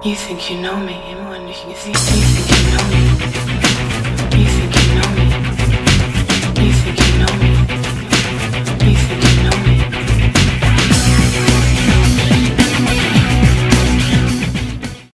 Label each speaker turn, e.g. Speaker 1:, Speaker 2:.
Speaker 1: You think you know me more than you think you think you know me.